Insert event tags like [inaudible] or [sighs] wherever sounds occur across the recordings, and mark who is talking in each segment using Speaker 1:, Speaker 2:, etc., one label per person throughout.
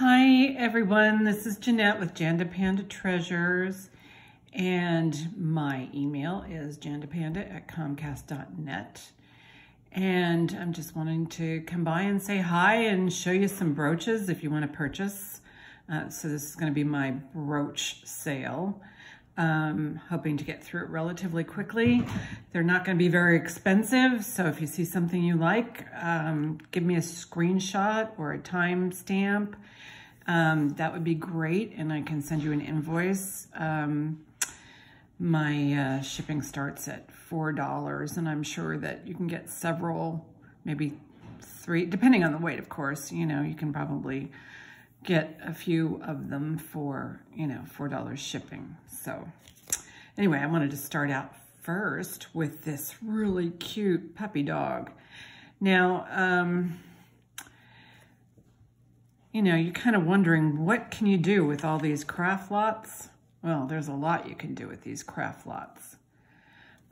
Speaker 1: Hi everyone, this is Jeanette with Janda Panda Treasures and my email is jandapanda at comcast.net and I'm just wanting to come by and say hi and show you some brooches if you want to purchase. Uh, so this is going to be my brooch sale. Um, hoping to get through it relatively quickly. They're not going to be very expensive, so if you see something you like, um, give me a screenshot or a timestamp. Um, that would be great, and I can send you an invoice. Um, my uh, shipping starts at $4, and I'm sure that you can get several, maybe three, depending on the weight, of course. You know, you can probably get a few of them for, you know, $4 shipping. So anyway, I wanted to start out first with this really cute puppy dog. Now, um, you know, you're kind of wondering, what can you do with all these craft lots? Well, there's a lot you can do with these craft lots.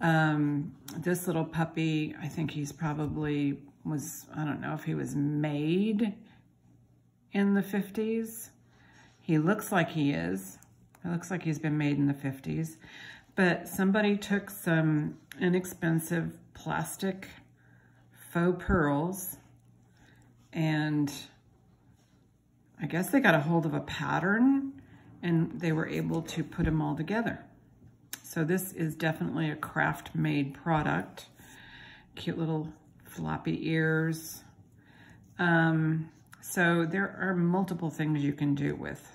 Speaker 1: Um, this little puppy, I think he's probably was, I don't know if he was made in the 50s. He looks like he is. It looks like he's been made in the 50s. But somebody took some inexpensive plastic faux pearls and I guess they got a hold of a pattern and they were able to put them all together. So this is definitely a craft made product. Cute little floppy ears. Um, so there are multiple things you can do with,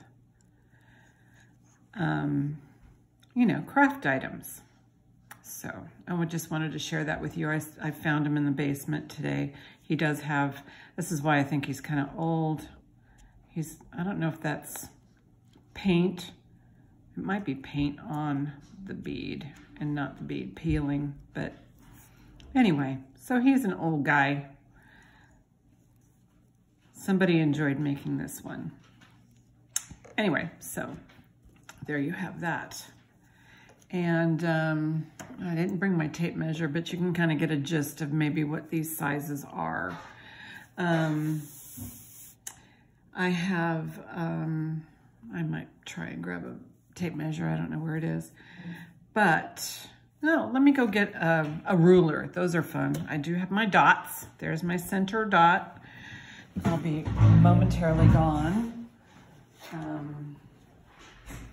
Speaker 1: um, you know, craft items. So I just wanted to share that with you. I, I found him in the basement today. He does have, this is why I think he's kind of old. He's, I don't know if that's paint. It might be paint on the bead and not the bead peeling, but anyway, so he's an old guy. Somebody enjoyed making this one. Anyway, so there you have that. And um, I didn't bring my tape measure, but you can kind of get a gist of maybe what these sizes are. Um, I have, um, I might try and grab a tape measure. I don't know where it is. But, no, let me go get a, a ruler. Those are fun. I do have my dots. There's my center dot. I'll be momentarily gone. Um,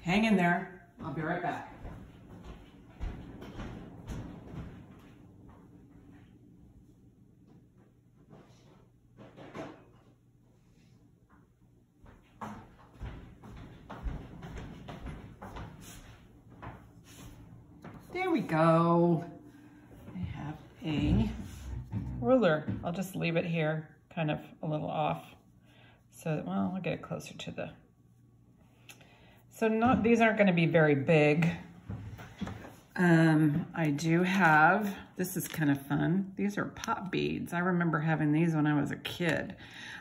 Speaker 1: hang in there. I'll be right back. There we go. I have a ruler. I'll just leave it here, kind of a little off. So, well, I'll get it closer to the... So not these aren't going to be very big. Um, I do have, this is kind of fun. These are pop beads. I remember having these when I was a kid.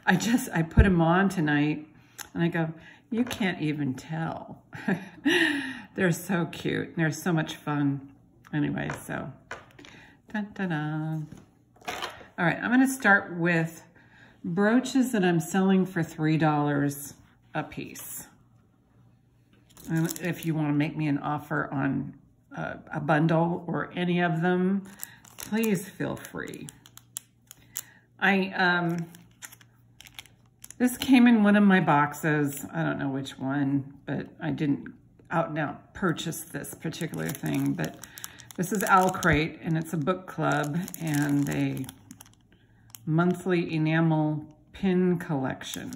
Speaker 1: I just, I put them on tonight and I go, you can't even tell. [laughs] They're so cute. They're so much fun. Anyway, so, dun, dun, dun. All right, I'm gonna start with brooches that I'm selling for $3 a piece. If you wanna make me an offer on a, a bundle or any of them, please feel free. I, um, this came in one of my boxes. I don't know which one, but I didn't out and out purchase this particular thing. But this is Owlcrate, and it's a book club and a monthly enamel pin collection.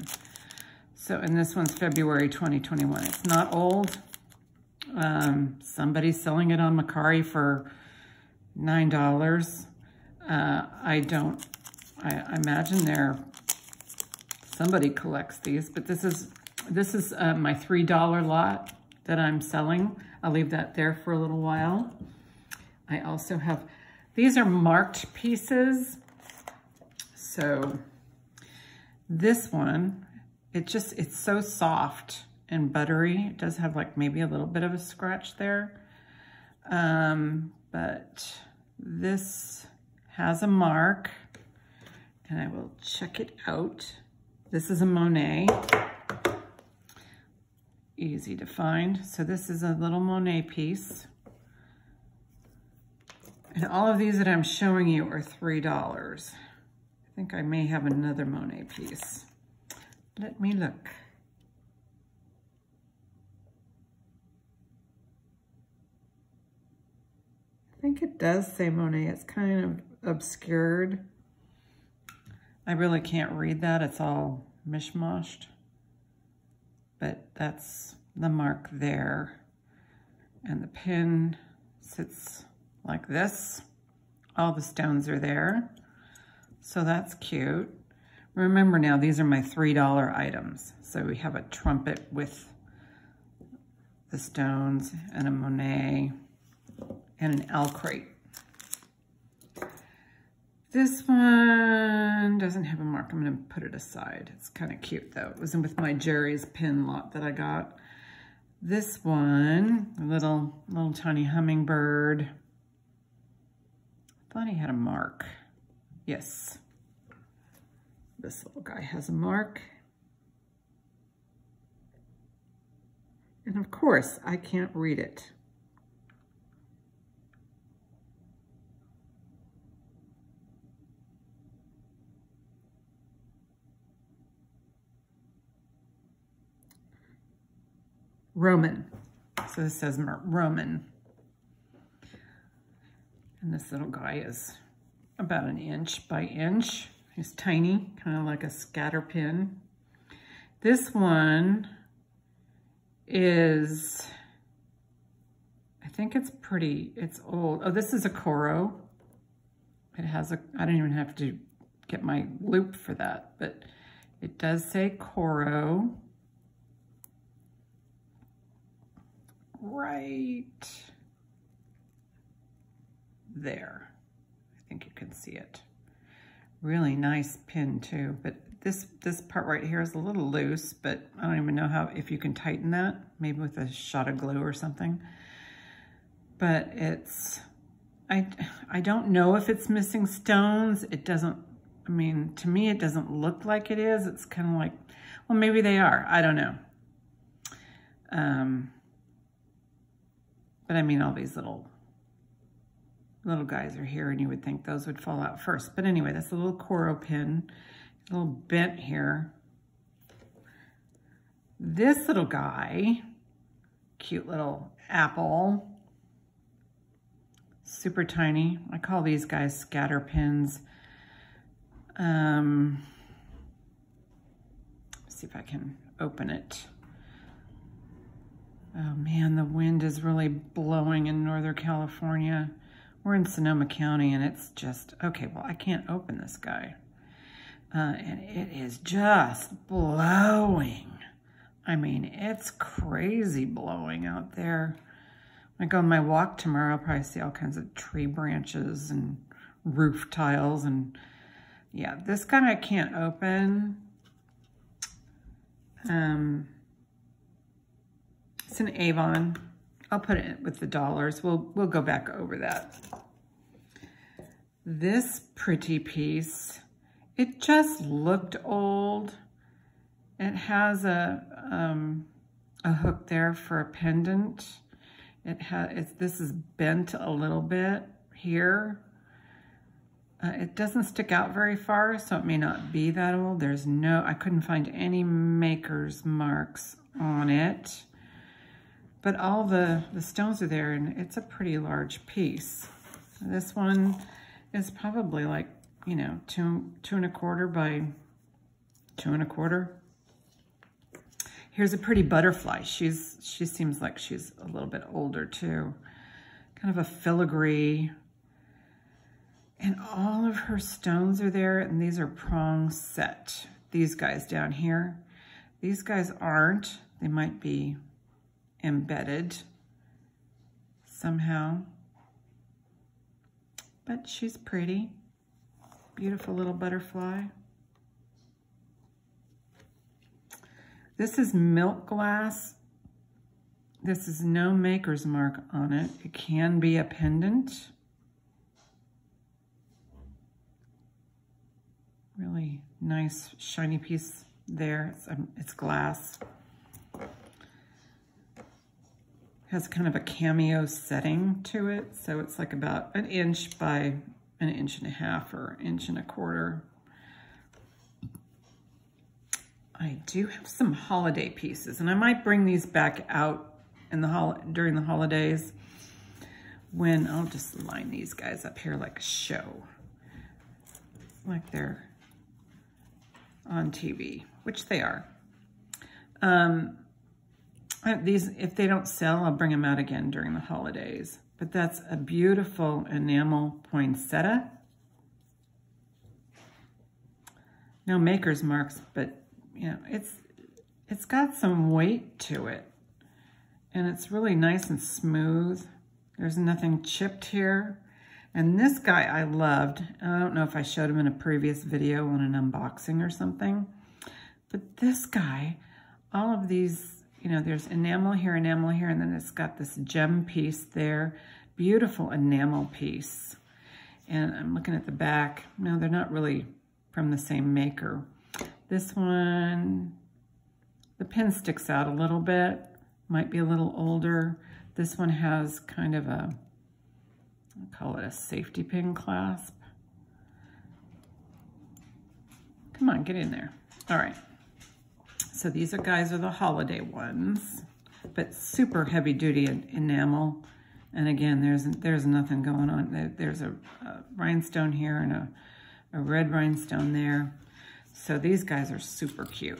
Speaker 1: So, and this one's February 2021. It's not old. Um, somebody's selling it on Mercari for $9. Uh, I don't, I, I imagine they're somebody collects these, but this is this is uh, my $3 lot that I'm selling. I'll leave that there for a little while. I also have, these are marked pieces. So this one, it just, it's so soft and buttery. It does have like maybe a little bit of a scratch there. Um, but this has a mark and I will check it out. This is a Monet. easy to find. So this is a little Monet piece. And all of these that I'm showing you are $3. I think I may have another Monet piece. Let me look. I think it does say Monet. It's kind of obscured. I really can't read that. It's all mishmashed. But that's the mark there. And the pin sits like this. All the stones are there. So that's cute. Remember now, these are my $3 items. So we have a trumpet with the stones and a Monet and an Owlcrate. This one doesn't have a mark. I'm to put it aside. It's kind of cute, though. It was in with my Gerry's pin lot that I got. This one, a little, little tiny hummingbird. I thought he had a mark. Yes. This little guy has a mark. And of course, I can't read it. Roman. So this says Roman. And this little guy is about an inch by inch. It's tiny, kind of like a scatter pin. This one is, I think it's pretty, it's old. Oh, this is a Coro. It has a, I don't even have to get my loupe for that, but it does say Coro. right there. Think you can see it. Really nice pin too, but this this part right here is a little loose, but I don't even know how if you can tighten that, maybe with a shot of glue or something. But it's, I, I don't know if it's missing stones. It doesn't, I mean, to me, it doesn't look like it is. It's kind of like, well, maybe they are. I don't know. Um, but I mean, all these little little guys are here and you would think those would fall out first. But anyway, that's a little Coro pin, a little bent here. This little guy, cute little apple, super tiny. I call these guys scatter pins. Um, see if I can open it. Oh man, the wind is really blowing in Northern California. We're in Sonoma County and it's just, okay, well, I can't open this guy. Uh, and it is just blowing. I mean, it's crazy blowing out there. When I go on my walk tomorrow, I'll probably see all kinds of tree branches and roof tiles. And yeah, this guy I can't open. Um, it's an Avon. I'll put it with the dollars. We'll, we'll go back over that. This pretty piece, it just looked old. It has a, um, a hook there for a pendant. It has, this is bent a little bit here. Uh, it doesn't stick out very far, so it may not be that old. There's no, I couldn't find any maker's marks on it. But all the, the stones are there and it's a pretty large piece. This one is probably like, you know, two, two and a quarter by two and a quarter. Here's a pretty butterfly. She's She seems like she's a little bit older too. Kind of a filigree. And all of her stones are there and these are prong set. These guys down here. These guys aren't. They might be embedded somehow. But she's pretty. Beautiful little butterfly. This is milk glass. This is no maker's mark on it. It can be a pendant. Really nice shiny piece there. It's, um, it's glass. Has kind of a cameo setting to it. So it's like about an inch by an inch and a half or inch and a quarter. I do have some holiday pieces and I might bring these back out in the hol during the holidays when I'll just line these guys up here like a show, like they're on TV, which they are. Um, these, if they don't sell, I'll bring them out again during the holidays. But that's a beautiful enamel poinsettia. No maker's marks, but you know, it's it's got some weight to it. And it's really nice and smooth. There's nothing chipped here. And this guy I loved. I don't know if I showed him in a previous video on an unboxing or something. But this guy, all of these, you know, there's enamel here, enamel here, and then it's got this gem piece there. Beautiful enamel piece. And I'm looking at the back. No, they're not really from the same maker. This one, the pin sticks out a little bit. Might be a little older. This one has kind of a, I'll call it a safety pin clasp. Come on, get in there. All right. So these are guys are the holiday ones, but super heavy duty enamel. And again, there's there's nothing going on. There's a, a rhinestone here and a, a red rhinestone there. So these guys are super cute.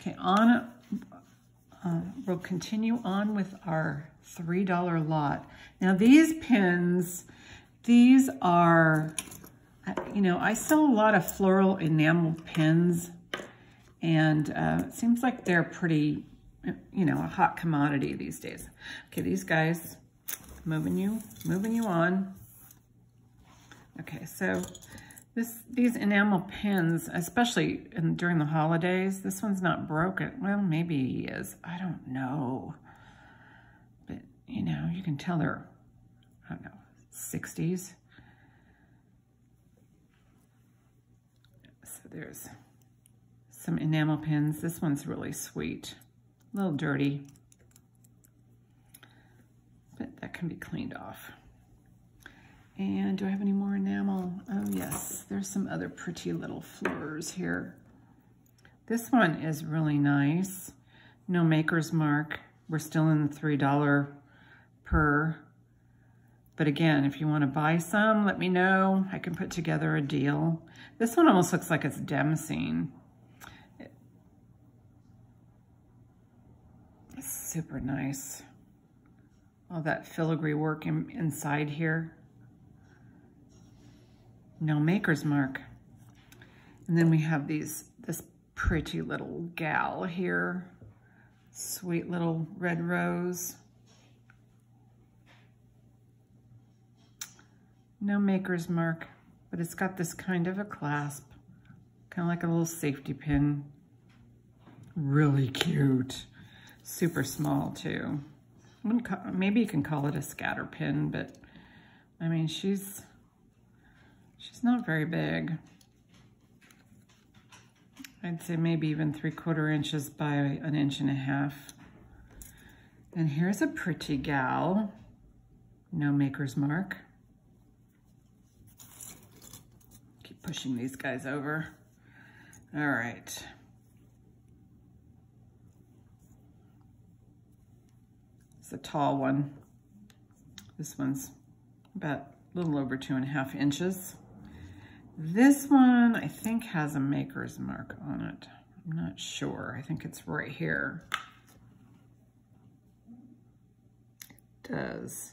Speaker 1: Okay, on uh, we'll continue on with our $3 lot. Now these pins, these are, you know, I sell a lot of floral enamel pins and uh, it seems like they're pretty, you know, a hot commodity these days. Okay, these guys, moving you, moving you on. Okay, so this, these enamel pins, especially in, during the holidays, this one's not broken. Well, maybe he is. I don't know. But, you know, you can tell they're, I don't know, 60s. So there's some enamel pins. This one's really sweet. A little dirty. But that can be cleaned off. And do I have any more enamel? Oh yes, there's some other pretty little flowers here. This one is really nice. No maker's mark. We're still in the $3 per. But again, if you want to buy some, let me know. I can put together a deal. This one almost looks like it's Damascene. Super nice. All that filigree work in, inside here. No maker's mark. And then we have these, this pretty little gal here. Sweet little red rose. No maker's mark, but it's got this kind of a clasp, kind of like a little safety pin. Really cute. Super small too. Maybe you can call it a scatter pin, but I mean, she's She's not very big. I'd say maybe even three quarter inches by an inch and a half. And here's a pretty gal, no maker's mark. Keep pushing these guys over. All right. It's a tall one. This one's about a little over two and a half inches. This one, I think, has a maker's mark on it. I'm not sure. I think it's right here. It does.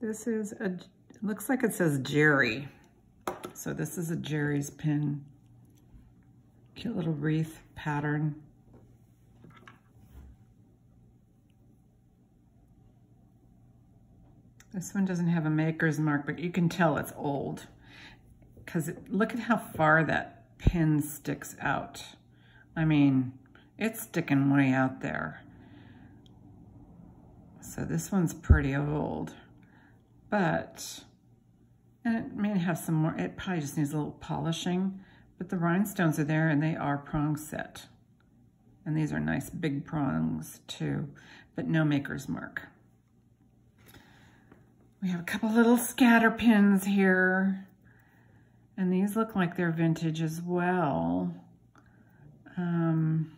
Speaker 1: This is a, looks like it says Gerry. So this is a Gerry's pin. Cute little wreath pattern. This one doesn't have a maker's mark, but you can tell it's old because look at how far that pin sticks out. I mean, it's sticking way out there. So this one's pretty old, but, and it may have some more, it probably just needs a little polishing, but the rhinestones are there and they are prong set. And these are nice big prongs too, but no maker's mark. We have a couple little scatter pins here. And these look like they're vintage as well. Um,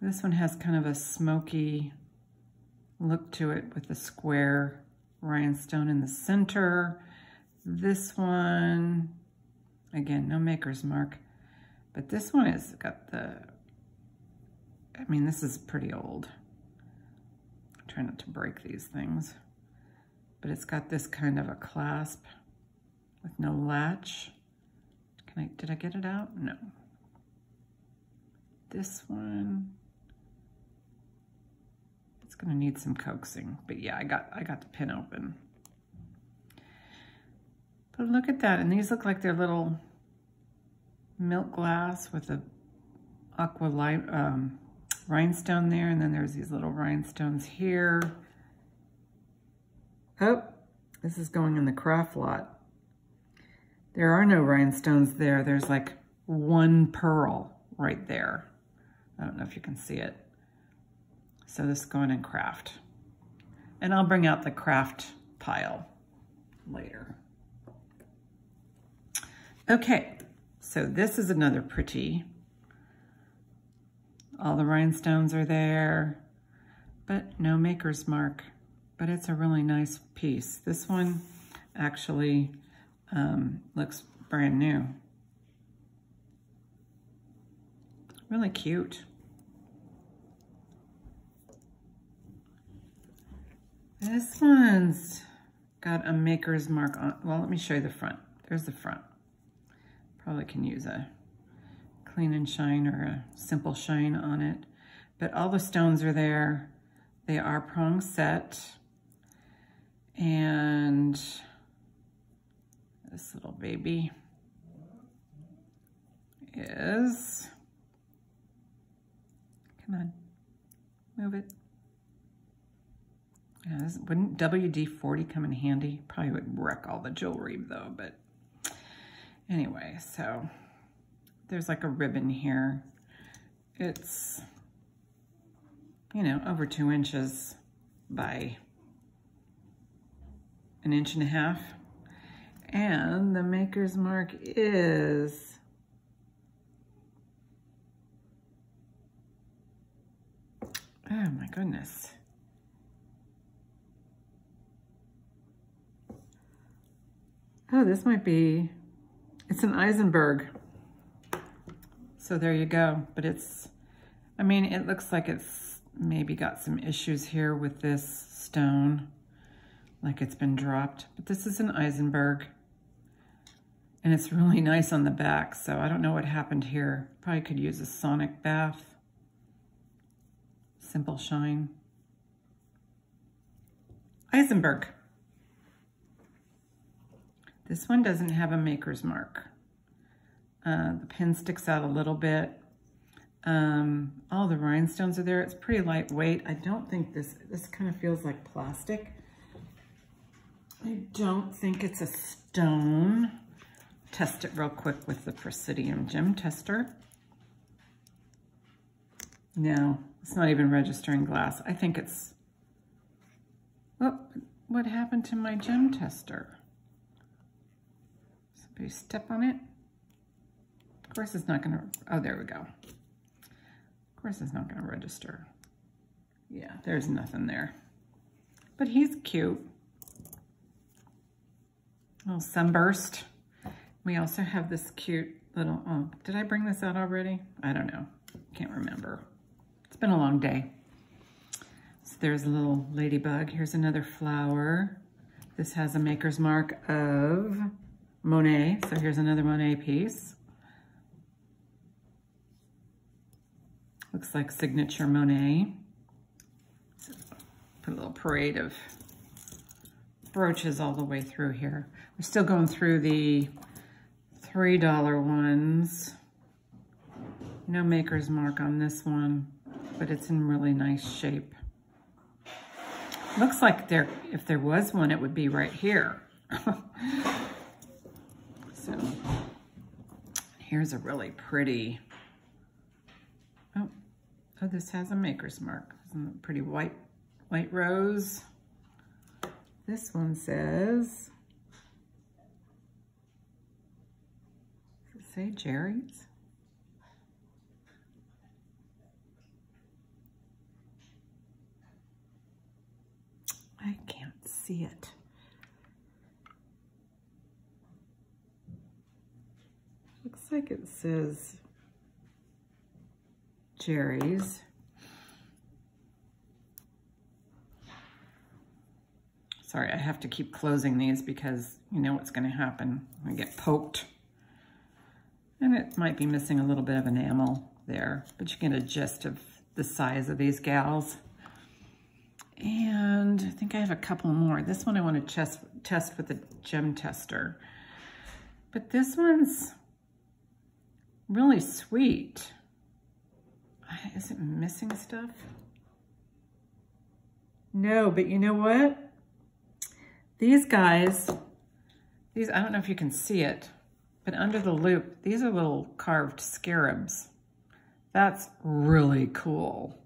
Speaker 1: this one has kind of a smoky look to it with the square rhinestone in the center. This one, again, no maker's mark, but this one has got the, I mean, this is pretty old. Try not to break these things, but it's got this kind of a clasp with no latch. Can I, did I get it out? No. This one, it's gonna need some coaxing, but yeah, I got, I got the pin open. But look at that, and these look like they're little milk glass with a aqua light, um, rhinestone there, and then there's these little rhinestones here. Oh, this is going in the craft lot. There are no rhinestones there. There's like one pearl right there. I don't know if you can see it. So this is going in craft. And I'll bring out the craft pile later. Okay, so this is another pretty. All the rhinestones are there, but no maker's mark. But it's a really nice piece. This one actually um, looks brand new. Really cute. This one's got a maker's mark on, well, let me show you the front. There's the front. Probably can use a clean and shine or a simple shine on it. But all the stones are there. They are prong set. And this little baby is, come on, move it. Yeah, wouldn't WD-40 come in handy? Probably would wreck all the jewelry though, but anyway, so there's like a ribbon here. It's, you know, over two inches by an inch and a half. And the maker's mark is Oh my goodness. Oh, this might be, it's an Eisenberg. So there you go. But it's, I mean, it looks like it's maybe got some issues here with this stone, like it's been dropped. But this is an Eisenberg. And it's really [laughs] nice on the back, so I don't know what happened here. Probably could use a sonic bath. Simple shine. Eisenberg. This one doesn't have a maker's mark. Uh, the pin sticks out a little bit. Um, all the rhinestones are there. It's pretty lightweight. I don't think this, this kind of feels like plastic. I don't think it's a stone. Test it real quick with the Presidium gem tester. No, it's not even registering glass. I think it's, oh, what happened to my gem tester? Maybe step on it. Of course it's not gonna, oh, there we go. Of course it's not gonna register. Yeah, there's nothing there. But he's cute. Little sunburst. We also have this cute little, oh, did I bring this out already? I don't know, can't remember. It's been a long day. So there's a little ladybug. Here's another flower. This has a maker's mark of Monet. So here's another Monet piece. Looks like signature Monet. So put a little parade of brooches all the way through here. We're still going through the $3 ones. No maker's mark on this one, but it's in really nice shape. Looks like there, if there was one, it would be right here. [laughs] So here's a really pretty, oh, oh, this has a maker's mark. Isn't it pretty white, white rose? This one says, does it say Gerry's? I can't see it. Looks like it says Gerry's. Sorry, I have to keep closing these because you know what's going to happen. I get poked. And it might be missing a little bit of enamel there, but you get a gist of the size of these gals. And I think I have a couple more. This one I want to test, test with a gem tester. But this one's really sweet. Is it missing stuff? No, but you know what? These guys, these, I don't know if you can see it, but under the loupe, these are little carved scarabs. That's really cool.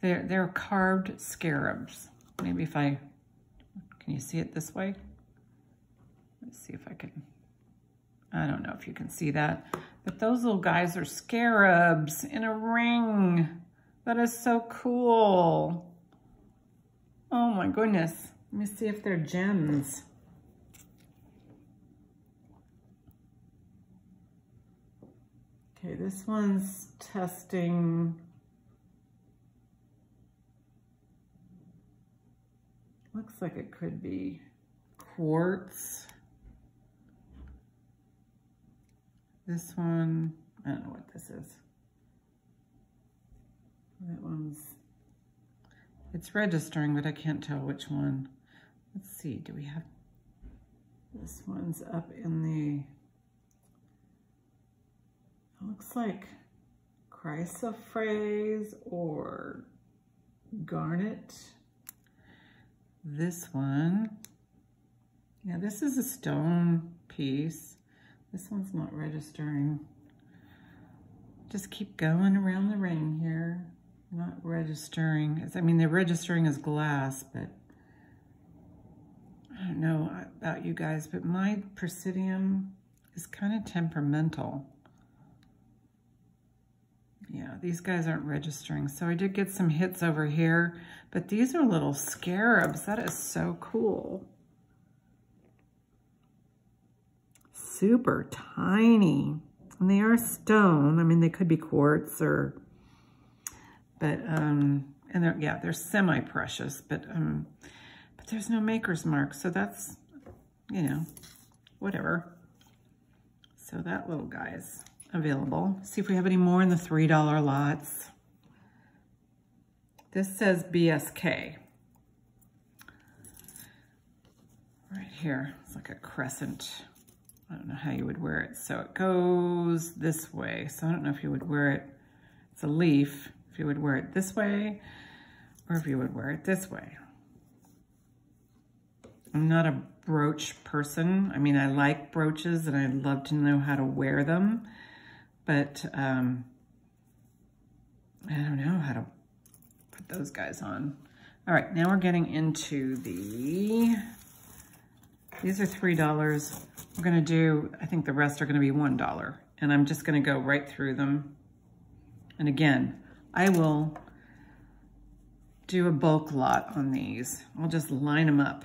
Speaker 1: They're, they're carved scarabs. Maybe if I, can you see it this way? Let's see if I can, I don't know if you can see that, but those little guys are scarabs in a ring. That is so cool. Oh my goodness. Let me see if they're gems. Okay, this one's testing Looks like it could be quartz. This one, I don't know what this is. That one's, it's registering, but I can't tell which one. Let's see, do we have, this one's up in the, looks like chrysoprase or garnet. This one, yeah, this is a stone piece. This one's not registering. Just keep going around the ring here. Not registering. I mean, they're registering as glass, but I don't know about you guys, but my Presidium is kind of temperamental. Yeah, these guys aren't registering. So I did get some hits over here, but these are little scarabs. That is so cool. Super tiny. And they are stone. I mean, they could be quartz or, but, um, and they're, yeah, they're semi-precious, but, um, but there's no maker's mark. So that's, you know, whatever. So that little guy's available. See if we have any more in the $3 lots. This says BSK. Right here, it's like a crescent. I don't know how you would wear it. So it goes this way. So I don't know if you would wear it, it's a leaf, if you would wear it this way or if you would wear it this way. I'm not a brooch person. I mean, I like brooches and I'd love to know how to wear them but um, I don't know how to put those guys on. All right, now we're getting into the, these are $3. We're gonna do, I think the rest are gonna be $1. And I'm just gonna go right through them. And again, I will do a bulk lot on these. I'll just line them up.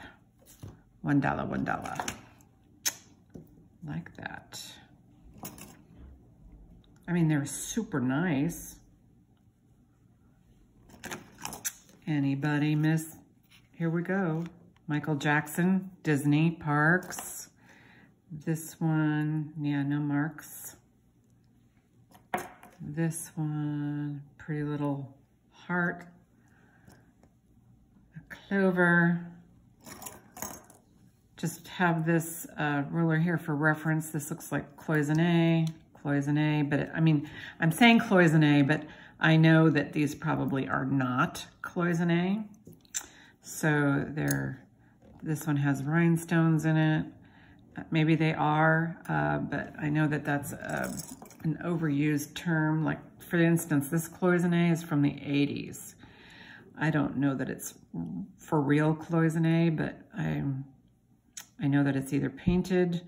Speaker 1: $1, $1. Like that. I mean, they're super nice. Anybody miss? Here we go. Michael Jackson, Disney Parks. This one, yeah, no marks. This one, pretty little heart. A clover. Just have this uh, ruler here for reference. This looks like cloisonne cloisonne, but I mean, I'm saying cloisonne, but I know that these probably are not cloisonne. So they're, this one has rhinestones in it. Maybe they are, uh, but I know that that's a, an overused term. Like, for instance, this cloisonne is from the 80s. I don't know that it's for real cloisonne, but I, I know that it's either painted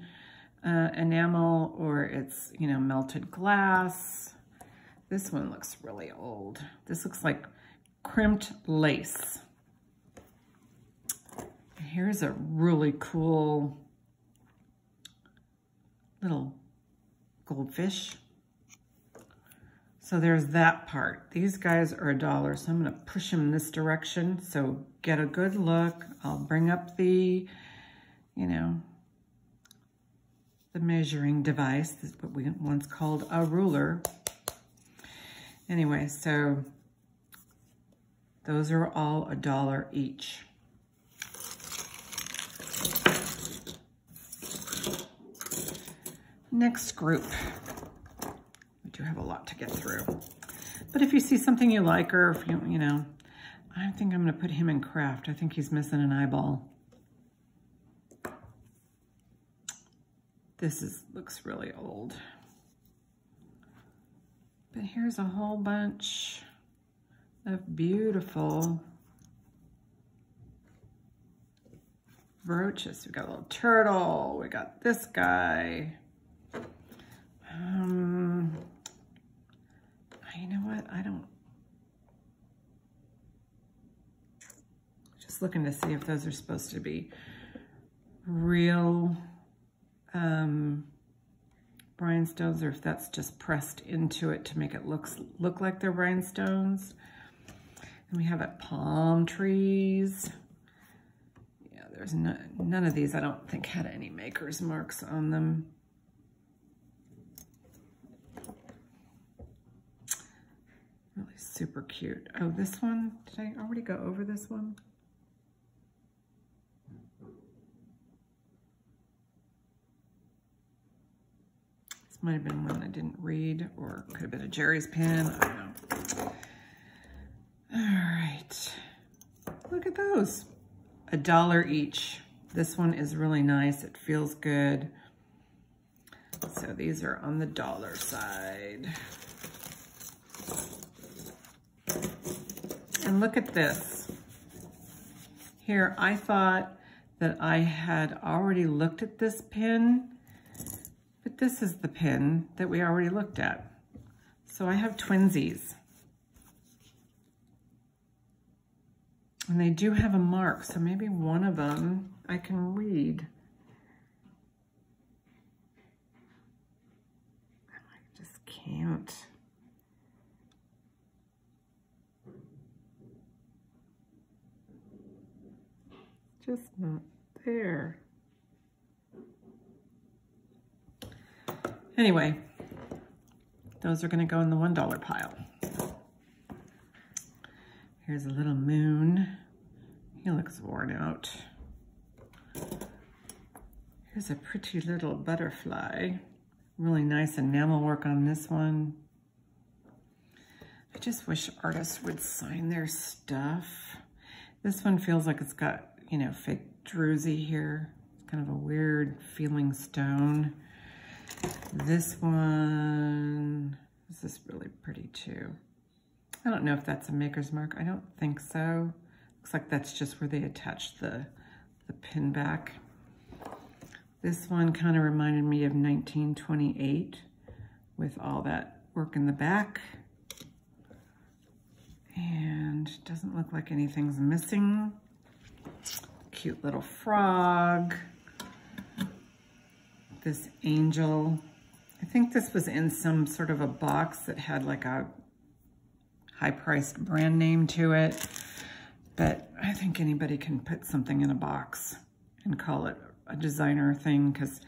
Speaker 1: uh, enamel or it's, you know, melted glass. This one looks really old. This looks like crimped lace. Here's a really cool little goldfish. So there's that part. These guys are a dollar, so I'm gonna push them this direction. So get a good look. I'll bring up the, you know, the measuring device. This is what we once called a ruler. Anyway, so those are all a dollar each. Next group. Do have a lot to get through. But if you see something you like or if you, you know, I think I'm going to put him in craft. I think he's missing an eyeball. This is looks really old. But here's a whole bunch of beautiful brooches. We got a little turtle. We got this guy. Um? I don't. Just looking to see if those are supposed to be real um, rhinestones or if that's just pressed into it to make it looks look like they're rhinestones. And we have it palm trees. Yeah, there's no, none of these I don't think had any maker's marks on them. Really super cute. Oh, this one, did I already go over this one? This might have been one I didn't read or could have been a Gerry's pen. I don't know. All right. Look at those. A dollar each. This one is really nice. It feels good. So these are on the dollar side. And look at this. Here, I thought that I had already looked at this pin but this is the pin that we already looked at. So I have twinsies. And they do have a mark, so maybe one of them I can read. I just can't. Just not there. Anyway, those are going to go in the $1 pile. Here's a little moon. He looks worn out. Here's a pretty little butterfly. Really nice enamel work on this one. I just wish artists would sign their stuff. This one feels like it's got, you know, fake druzy here. It's kind of a weird feeling stone. This one, this is really pretty too. I don't know if that's a maker's mark. I don't think so. Looks like that's just where they attached the, the pin back. This one kind of reminded me of 1928 with all that work in the back. And doesn't look like anything's missing. Cute little frog this angel. I think this was in some sort of a box that had like a high-priced brand name to it. But I think anybody can put something in a box and call it a designer thing because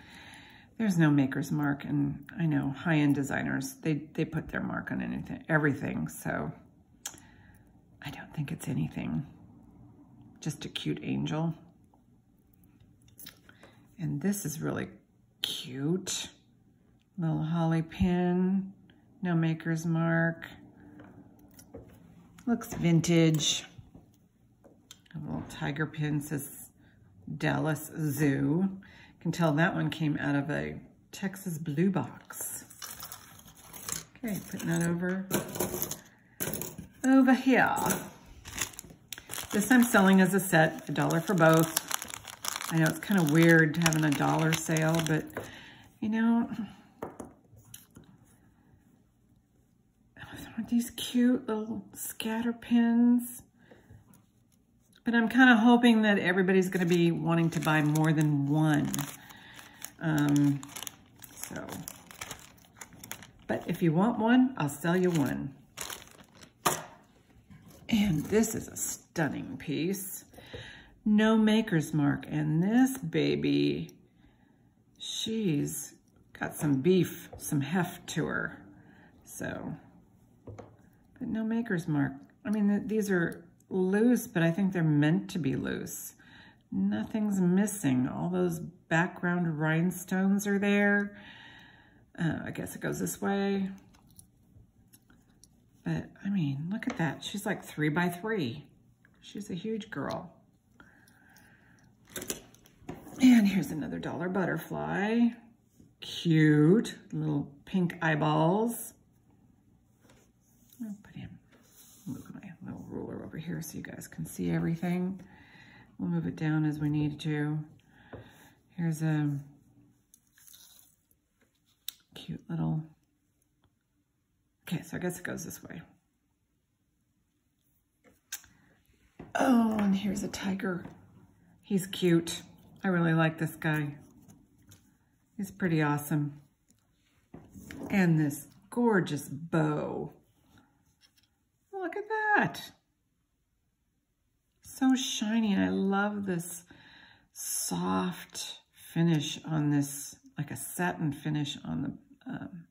Speaker 1: there's no maker's mark. And I know high-end designers, they, they put their mark on anything, everything. So I don't think it's anything. Just a cute angel. And this is really cute. Little holly pin, no maker's mark. Looks vintage. A little tiger pin says Dallas Zoo. Can tell that one came out of a Texas blue box. Okay, putting that over, over here. This I'm selling as a set, a dollar for both. I know it's kind of weird having a dollar sale, but you know, [sighs] these cute little scatter pins. But I'm kind of hoping that everybody's going to be wanting to buy more than one. Um, so, but if you want one, I'll sell you one. And this is a stunning piece. No maker's mark. And this baby, she's got some beef, some heft to her. So, but no maker's mark. I mean, these are loose, but I think they're meant to be loose. Nothing's missing. All those background rhinestones are there. Uh, I guess it goes this way. But, I mean, look at that. She's like three by three. She's a huge girl. And here's another dollar butterfly. Cute. Little pink eyeballs. I'll put him, move my little ruler over here so you guys can see everything. We'll move it down as we need to. Here's a cute little, okay, so I guess it goes this way. Oh, and here's a tiger. He's cute. I really like this guy. He's pretty awesome. And this gorgeous bow. Look at that. So shiny. And I love this soft finish on this, like a satin finish on the um,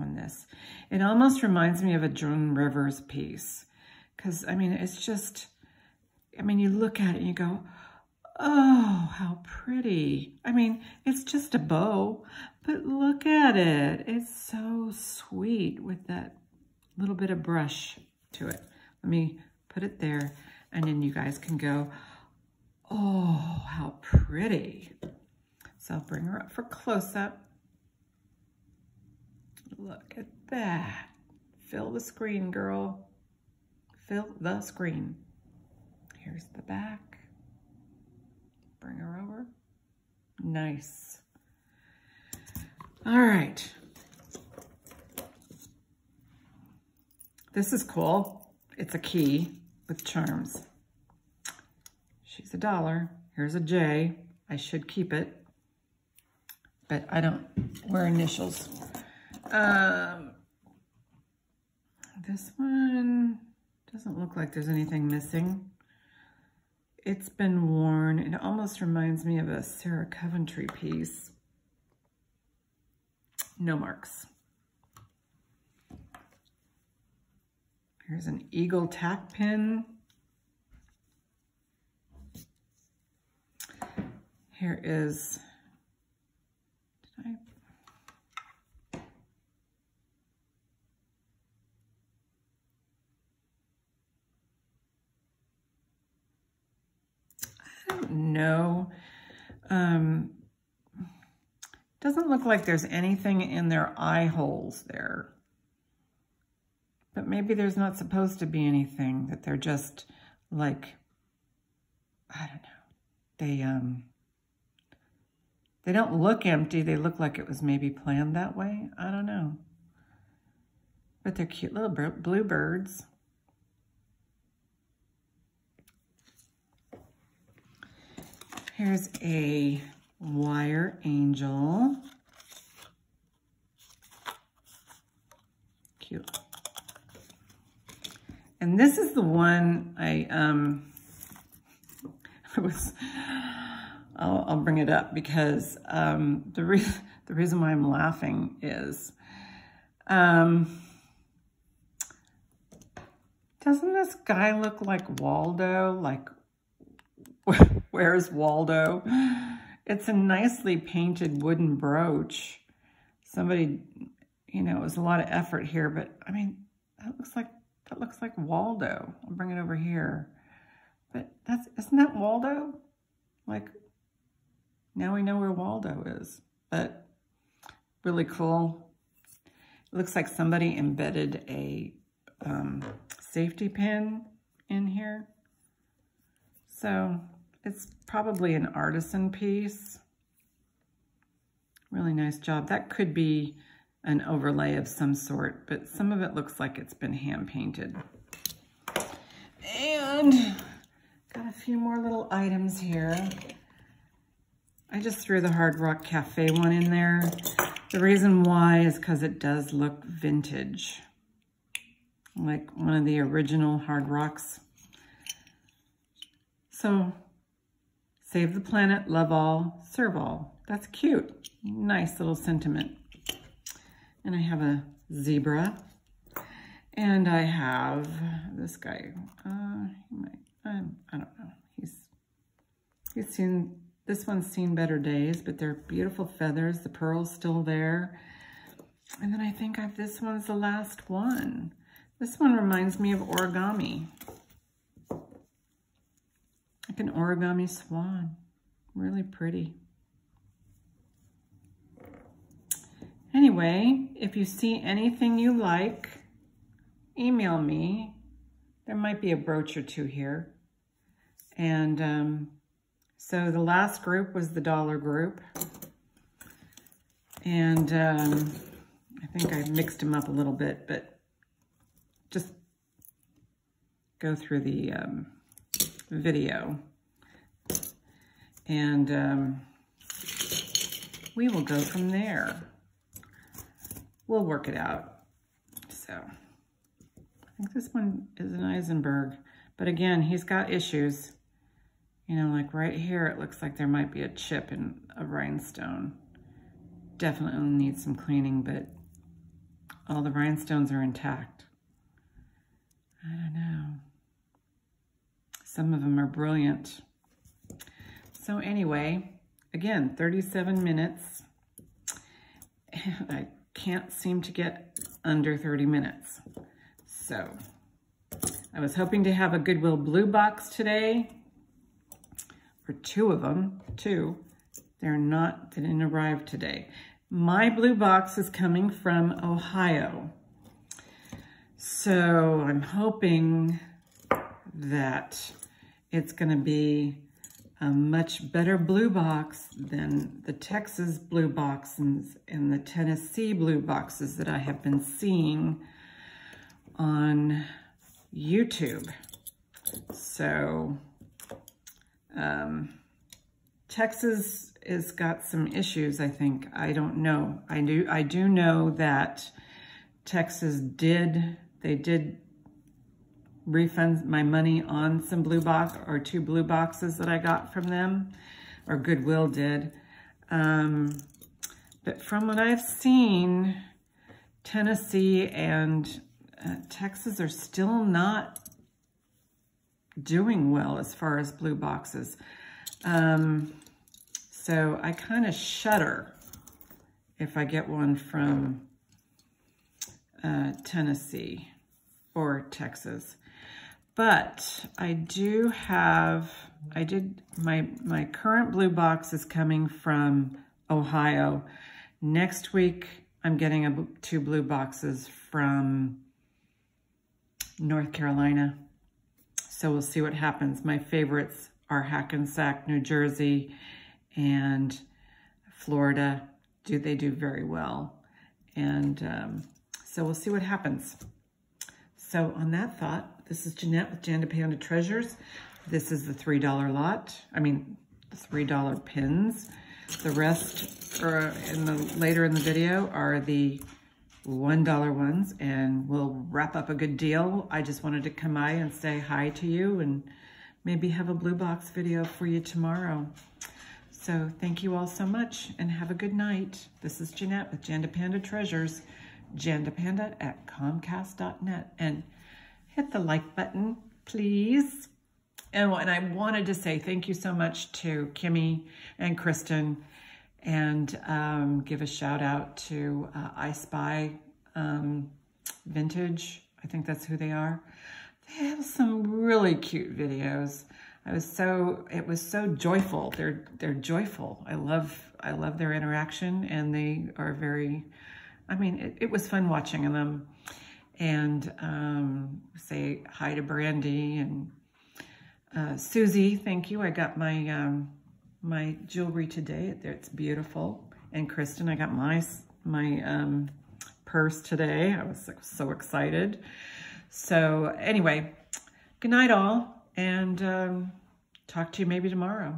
Speaker 1: on this. It almost reminds me of a Joan Rivers piece. Because, I mean, it's just, I mean, you look at it and you go, oh, how pretty. I mean, it's just a bow, but look at it. It's so sweet with that little bit of brush to it. Let me put it there, and then you guys can go, oh, how pretty. So I'll bring her up for close-up. Look at that. Fill the screen, girl. Fill the screen. Here's the back. Bring her over. Nice. All right. This is cool. It's a key with charms. She's a dollar. Here's a J. I should keep it, but I don't wear initials. Um, this one doesn't look like there's anything missing. It's been worn. It almost reminds me of a Sarah Coventry piece. No marks. Here's an eagle tack pin. Here is, did I? I don't know. Um, doesn't look like there's anything in their eye holes there. But maybe there's not supposed to be anything, that they're just like, I don't know. They, um, they don't look empty. They look like it was maybe planned that way. I don't know. But they're cute little bluebirds. Here's a wire angel. Cute. And this is the one I, um, [laughs] I was, I'll, I'll, bring it up because um, the, re [laughs] the reason why I'm laughing is, um, doesn't this guy look like Waldo? Like, [laughs] where's Waldo? It's a nicely painted wooden brooch. Somebody, you know, it was a lot of effort here, but I mean, that looks like that looks like Waldo. I'll bring it over here. But that's, isn't that Waldo? Like, now we know where Waldo is. But really cool. It looks like somebody embedded a um, safety pin in here. So it's probably an artisan piece. Really nice job. That could be an overlay of some sort, but some of it looks like it's been hand painted. And got a few more little items here. I just threw the Hard Rock Cafe one in there. The reason why is because it does look vintage, like one of the original Hard Rocks. So, save the planet, love all, serve all. That's cute. Nice little sentiment. And I have a zebra. And I have this guy. Uh, he might, um, I don't know. He's he's seen this one's seen better days, but they're beautiful feathers. The pearl's still there. And then I think I've, this one's the last one. This one reminds me of origami. Like an origami swan. Really pretty. Anyway, if you see anything you like, email me. There might be a brooch or two here. And um, so the last group was the dollar group. And um, I think I mixed them up a little bit, but just go through the um, video. And um, we will go from there. We'll work it out. So I think this one is an Eisenberg. But again, he's got issues. You know, like right here, it looks like there might be a chip in a rhinestone. Definitely needs some cleaning, but all the rhinestones are intact. I don't know. Some of them are brilliant. So anyway, again, 37 minutes. [sighs] I can't seem to get under 30 minutes. So I was hoping to have a Goodwill Blue box today, or two of them, two. They're not, they didn't arrive today. My blue box is coming from Ohio. So I'm hoping that it's gonna be a much better blue box than the Texas blue boxes and, and the Tennessee blue boxes that I have been seeing on YouTube. So um, Texas has got some issues, I think. I don't know. I do, I do know that Texas did, they did refund my money on some blue box or two blue boxes that I got from them, or Goodwill did. Um, but from what I've seen, Tennessee and uh, Texas are still not doing well as far as blue boxes. Um, so I kind of shudder if I get one from uh, Tennessee or Texas. But I do have, I did, my, my current blue box is coming from Ohio. Next week, I'm getting a, two blue boxes from North Carolina. So we'll see what happens. My favorites are Hackensack, New Jersey, and Florida. Do They do very well. And um, so we'll see what happens. So on that thought, this is Jeanette with Janda Panda Treasures. This is the $3 lot. I mean, the $3 pins. The rest are in the later in the video are the $1 ones and we'll wrap up a good deal. I just wanted to come by and say hi to you and maybe have a blue box video for you tomorrow. So thank you all so much and have a good night. This is Jeanette with Janda Panda Treasures, jandapanda at comcast.net. And hit the like button, please. And, and I wanted to say thank you so much to Kimmy and Kristen and um, give a shout out to uh, I Spy um, Vintage. I think that's who they are. They have some really cute videos. I was so, it was so joyful. They're, they're joyful. I love, I love their interaction and they are very I mean, it, it was fun watching them. And um, say hi to Brandy and uh, Susie, thank you. I got my um, my jewelry today. It's beautiful. And Kristen, I got my my um, purse today. I was so excited. So anyway, good night all, and um, talk to you maybe tomorrow.